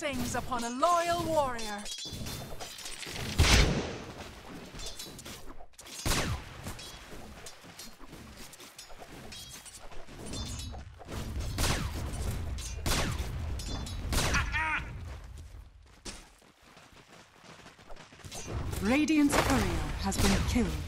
Blessings upon a loyal warrior. Radiant's courier has been killed.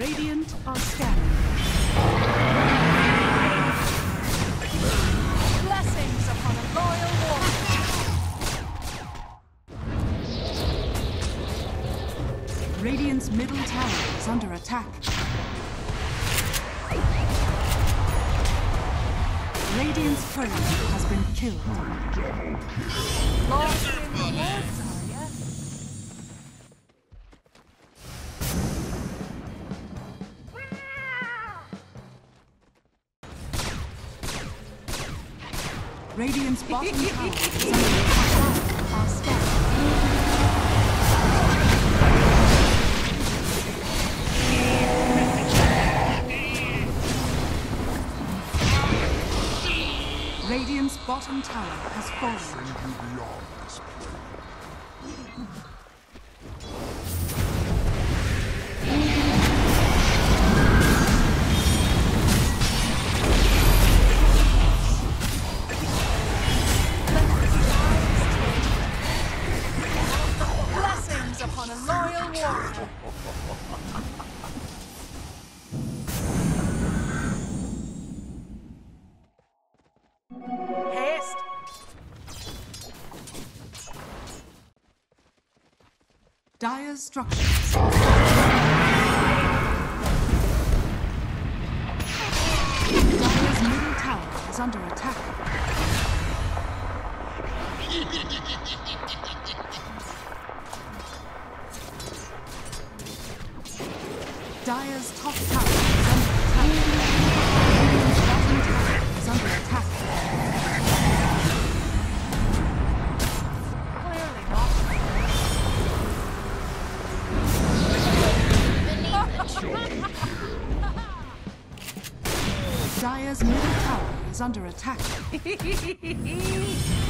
Radiant are scanning. Blessings upon a loyal warrior. Radiant's middle tower is under attack. Radiant's courier has been killed. Lost in Radiant's bottom tower is under attack. Our scan. Radiant's bottom tower has fallen. Warrior. Haste. Dire's structures. Under attack. Dire's top tower is under attack. Radiant's bottom tower is under attack. Dire's middle tower is under attack.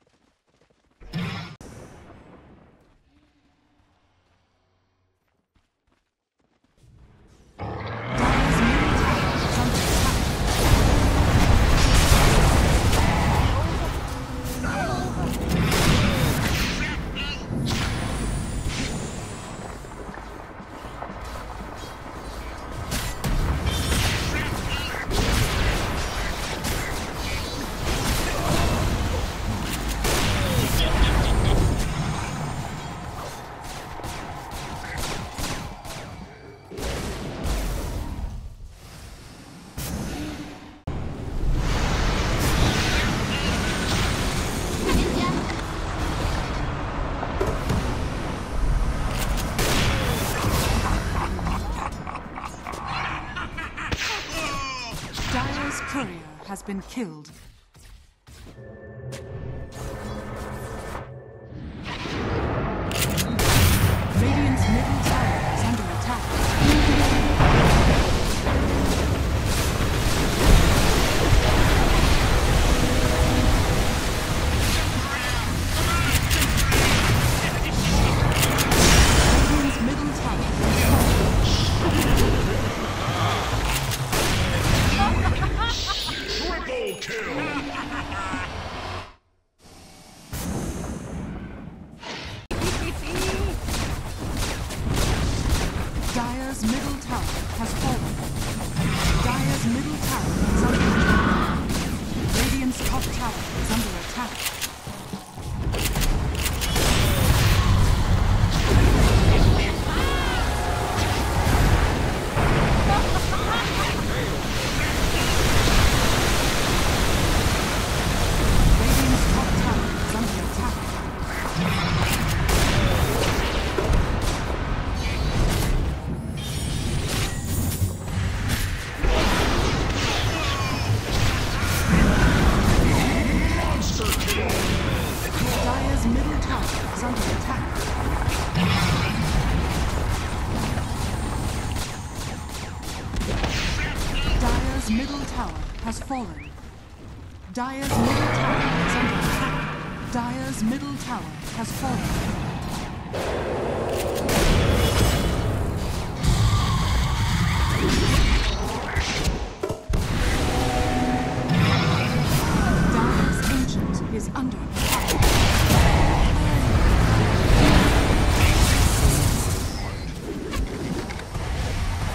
Been killed. Dire's middle tower is under attack. Dire's middle tower has fallen. Dire's ancient is under attack.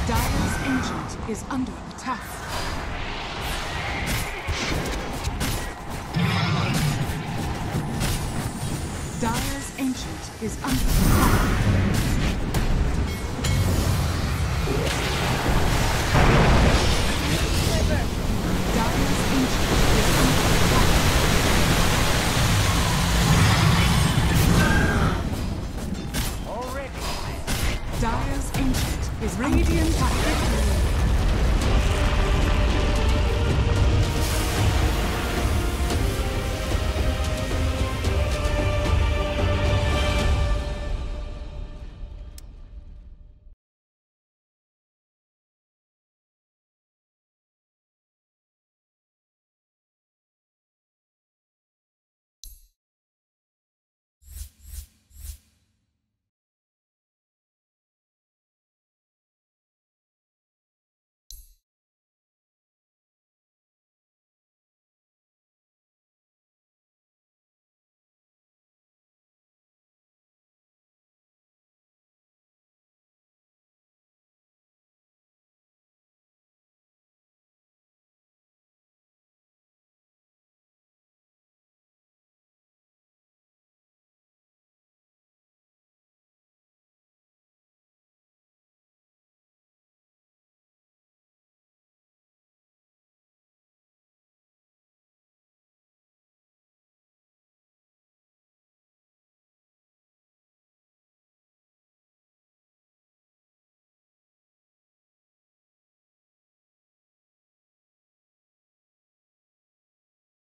Dire's ancient is under attack. Is under